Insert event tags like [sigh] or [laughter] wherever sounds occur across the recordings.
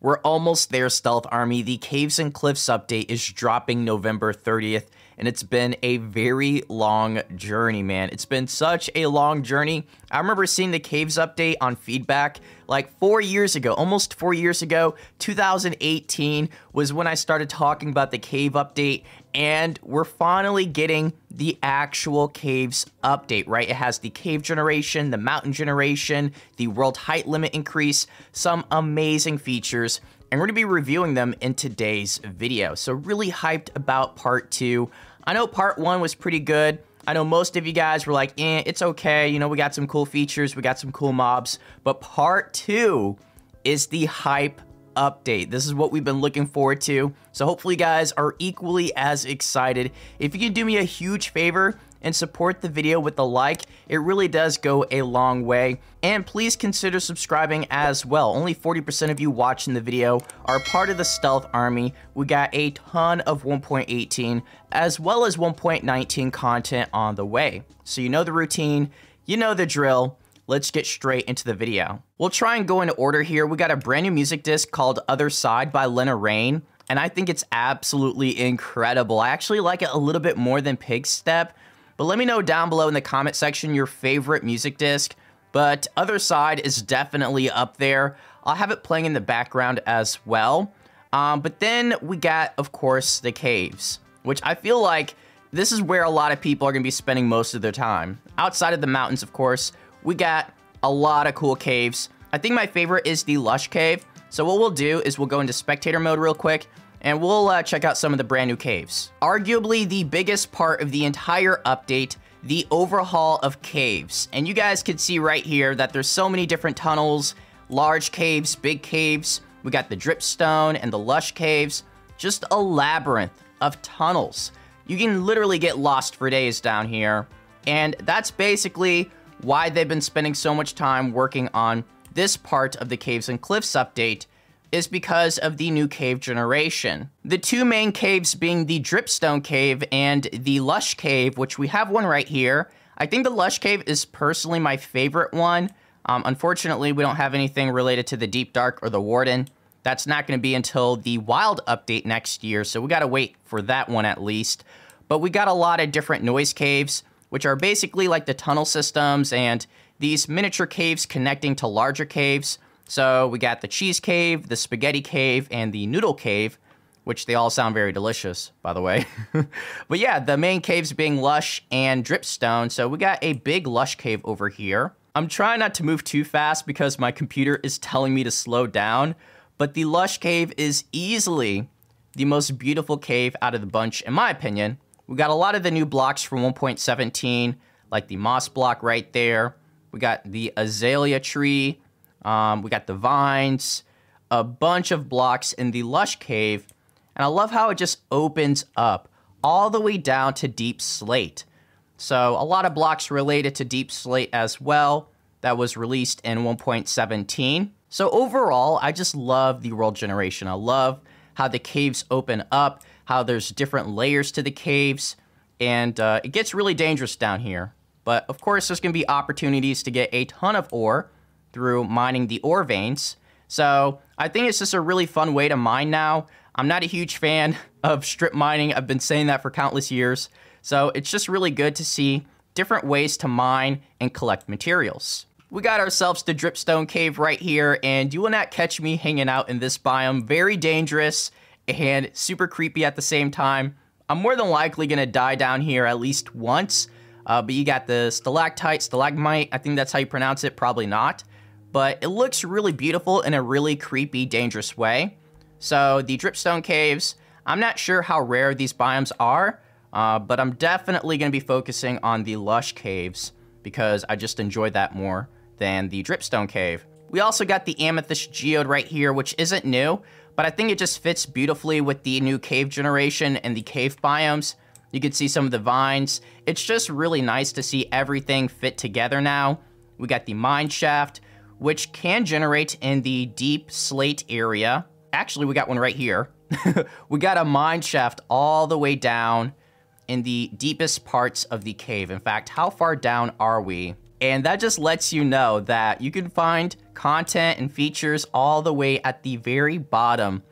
We're almost there, Stealth Army. The Caves and Cliffs update is dropping November 30th, and it's been a very long journey, man. It's been such a long journey. I remember seeing the Caves update on feedback like four years ago, almost four years ago. 2018 was when I started talking about the Cave update, and we're finally getting the actual Caves update, right? It has the Cave generation, the Mountain generation, the World Height Limit increase, some amazing features and we're going to be reviewing them in today's video. So really hyped about part two. I know part one was pretty good. I know most of you guys were like, eh, it's okay. You know, we got some cool features, we got some cool mobs. But part two is the hype update. This is what we've been looking forward to. So hopefully you guys are equally as excited. If you can do me a huge favor, and support the video with a like. It really does go a long way. And please consider subscribing as well. Only 40% of you watching the video are part of the Stealth Army. We got a ton of 1.18 as well as 1.19 content on the way. So you know the routine, you know the drill. Let's get straight into the video. We'll try and go in order here. We got a brand new music disc called Other Side by Lena Raine and I think it's absolutely incredible. I actually like it a little bit more than Pigstep, but let me know down below in the comment section your favorite music disc. But Other Side is definitely up there. I'll have it playing in the background as well. Um, but then we got, of course, the caves, which I feel like this is where a lot of people are going to be spending most of their time. Outside of the mountains, of course, we got a lot of cool caves. I think my favorite is the Lush Cave. So what we'll do is we'll go into spectator mode real quick and we'll uh, check out some of the brand new caves. Arguably the biggest part of the entire update, the overhaul of caves. And you guys can see right here that there's so many different tunnels, large caves, big caves. We got the dripstone and the lush caves, just a labyrinth of tunnels. You can literally get lost for days down here. And that's basically why they've been spending so much time working on this part of the Caves and Cliffs update is because of the new cave generation. The two main caves being the Dripstone Cave and the Lush Cave, which we have one right here. I think the Lush Cave is personally my favorite one. Um, unfortunately, we don't have anything related to the Deep Dark or the Warden. That's not going to be until the Wild update next year, so we got to wait for that one at least. But we got a lot of different noise caves, which are basically like the tunnel systems and these miniature caves connecting to larger caves. So we got the cheese cave, the spaghetti cave, and the noodle cave, which they all sound very delicious, by the way. [laughs] but yeah, the main caves being lush and dripstone. So we got a big lush cave over here. I'm trying not to move too fast because my computer is telling me to slow down, but the lush cave is easily the most beautiful cave out of the bunch, in my opinion. We got a lot of the new blocks from 1.17, like the moss block right there. We got the azalea tree, um, we got the vines, a bunch of blocks in the lush cave, and I love how it just opens up all the way down to deep slate. So a lot of blocks related to deep slate as well that was released in 1.17. So overall, I just love the world generation. I love how the caves open up, how there's different layers to the caves, and uh, it gets really dangerous down here. But of course, there's going to be opportunities to get a ton of ore, through mining the ore veins. So I think it's just a really fun way to mine now. I'm not a huge fan [laughs] of strip mining. I've been saying that for countless years. So it's just really good to see different ways to mine and collect materials. We got ourselves the Dripstone Cave right here, and you will not catch me hanging out in this biome. Very dangerous and super creepy at the same time. I'm more than likely to die down here at least once, uh, but you got the stalactite, stalagmite, I think that's how you pronounce it, probably not but it looks really beautiful in a really creepy, dangerous way. So the Dripstone Caves, I'm not sure how rare these biomes are, uh, but I'm definitely going to be focusing on the Lush Caves because I just enjoy that more than the Dripstone Cave. We also got the Amethyst Geode right here, which isn't new, but I think it just fits beautifully with the new cave generation and the cave biomes. You can see some of the vines. It's just really nice to see everything fit together now. We got the mine shaft, which can generate in the deep slate area. Actually, we got one right here. [laughs] we got a mine shaft all the way down in the deepest parts of the cave. In fact, how far down are we? And that just lets you know that you can find content and features all the way at the very bottom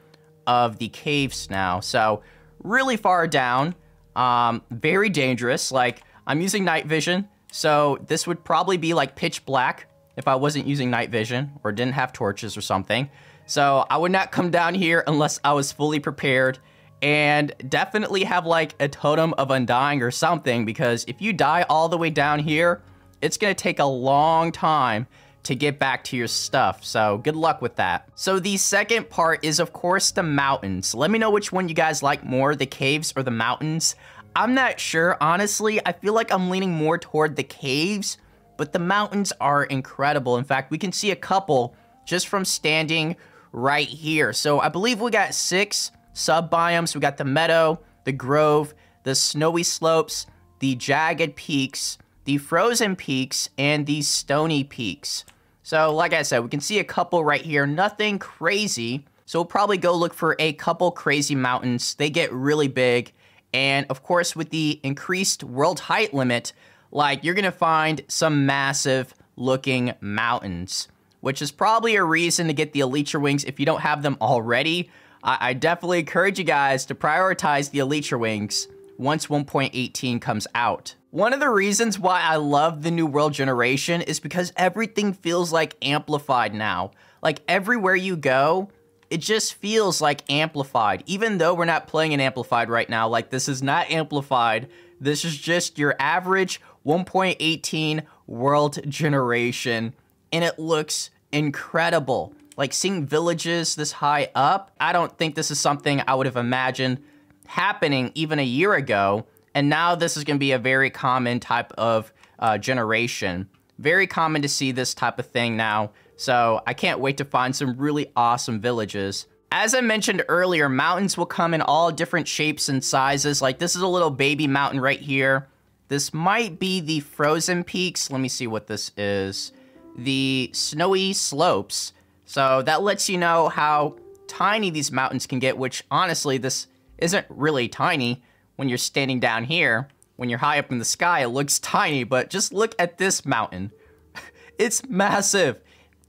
of the caves now. So really far down, um, very dangerous. Like I'm using night vision, so this would probably be like pitch black if I wasn't using night vision or didn't have torches or something. So I would not come down here unless I was fully prepared and definitely have like a totem of undying or something because if you die all the way down here, it's to take a long time to get back to your stuff. So good luck with that. So the second part is of course the mountains. Let me know which one you guys like more, the caves or the mountains. I'm not sure, honestly. I feel like I'm leaning more toward the caves, but the mountains are incredible. In fact, we can see a couple just from standing right here. So I believe we got six sub biomes. We got the meadow, the grove, the snowy slopes, the jagged peaks, the frozen peaks, and the stony peaks. So like I said, we can see a couple right here, nothing crazy. So we'll probably go look for a couple crazy mountains. They get really big. And of course, with the increased world height limit, like you're gonna find some massive looking mountains, which is probably a reason to get the Elytra Wings if you don't have them already. I, I definitely encourage you guys to prioritize the Elytra Wings once 1.18 comes out. One of the reasons why I love the new world generation is because everything feels like amplified now. Like everywhere you go, it just feels like amplified. Even though we're not playing an amplified right now, like this is not amplified. This is just your average 1.18 world generation and it looks incredible. Like seeing villages this high up, I don't think this is something I would have imagined happening even a year ago. And now this is going to be a very common type of uh, generation. Very common to see this type of thing now. So I can't wait to find some really awesome villages. As I mentioned earlier, mountains will come in all different shapes and sizes. Like this is a little baby mountain right here. This might be the frozen peaks. Let me see what this is. The snowy slopes. So that lets you know how tiny these mountains can get, which honestly, this isn't really tiny when you're standing down here. When you're high up in the sky, it looks tiny, but just look at this mountain. [laughs] it's massive.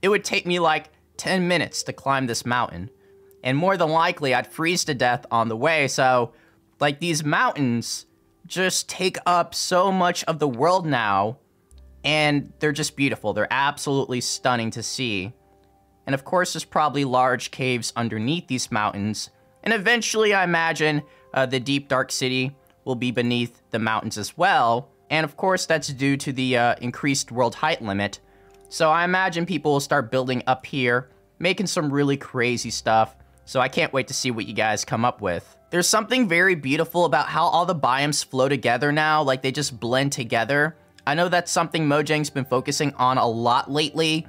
It would take me like 10 minutes to climb this mountain. And more than likely, I'd freeze to death on the way. So, like, these mountains just take up so much of the world now. And they're just beautiful. They're absolutely stunning to see. And of course, there's probably large caves underneath these mountains. And eventually, I imagine uh, the deep dark city will be beneath the mountains as well. And of course, that's due to the uh, increased world height limit. So I imagine people will start building up here, making some really crazy stuff. So I can't wait to see what you guys come up with. There's something very beautiful about how all the biomes flow together now, like they just blend together. I know that's something Mojang's been focusing on a lot lately,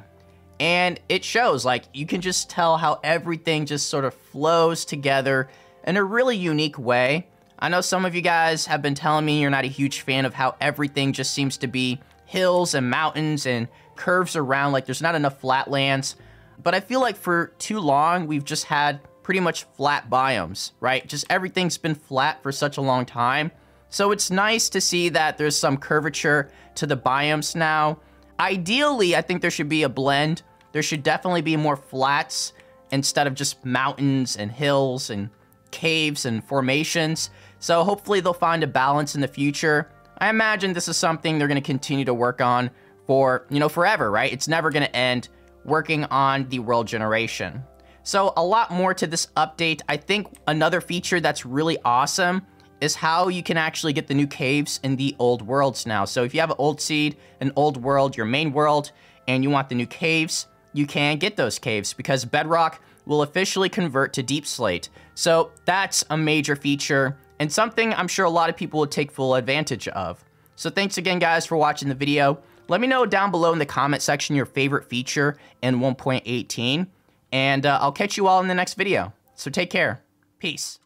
and it shows, like, you can just tell how everything just sort of flows together in a really unique way. I know some of you guys have been telling me you're not a huge fan of how everything just seems to be hills and mountains and curves around, like there's not enough flatlands. But I feel like for too long, we've just had pretty much flat biomes, right? Just everything's been flat for such a long time. So it's nice to see that there's some curvature to the biomes now. Ideally, I think there should be a blend there should definitely be more flats instead of just mountains and hills and caves and formations. So hopefully they'll find a balance in the future. I imagine this is something they're going to continue to work on for, you know, forever, right? It's never going to end working on the world generation. So a lot more to this update. I think another feature that's really awesome is how you can actually get the new caves in the old worlds now. So if you have an old seed, an old world, your main world, and you want the new caves, you can get those caves because Bedrock will officially convert to Deep Slate. So that's a major feature and something I'm sure a lot of people will take full advantage of. So thanks again guys for watching the video. Let me know down below in the comment section your favorite feature in 1.18 and uh, I'll catch you all in the next video. So take care. Peace.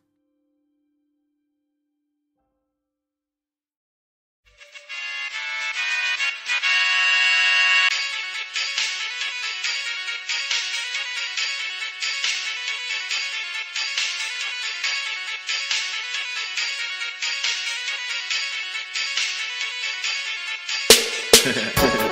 Ha ha ha.